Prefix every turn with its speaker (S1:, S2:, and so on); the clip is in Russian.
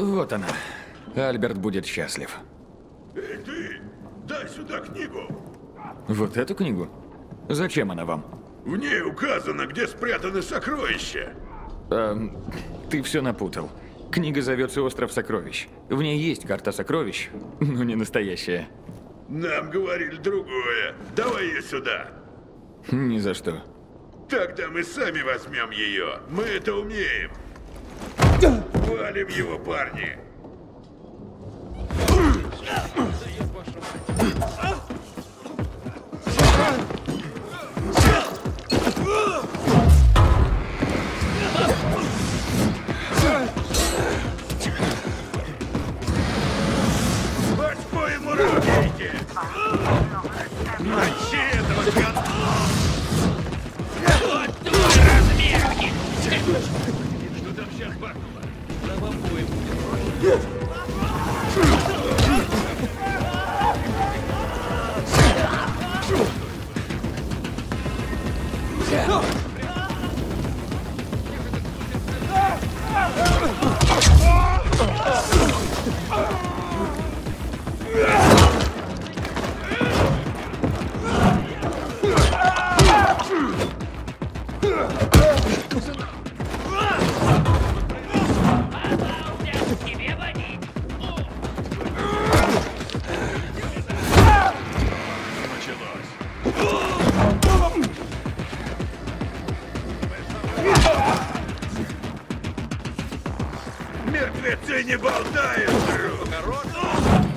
S1: Вот она. Альберт будет счастлив.
S2: Эй, ты! Дай сюда книгу!
S1: Вот эту книгу? Зачем она вам?
S2: В ней указано, где спрятаны сокровища.
S1: Эм, ты все напутал. Книга зовется «Остров сокровищ». В ней есть карта сокровищ, но не настоящая.
S2: Нам говорили другое. Давай ее сюда.
S1: Ни за что.
S2: Тогда мы сами возьмем ее. Мы это умеем. Валим его, парни. Мочи этого скота! Listen. Мертвецы не болтают! Хорош!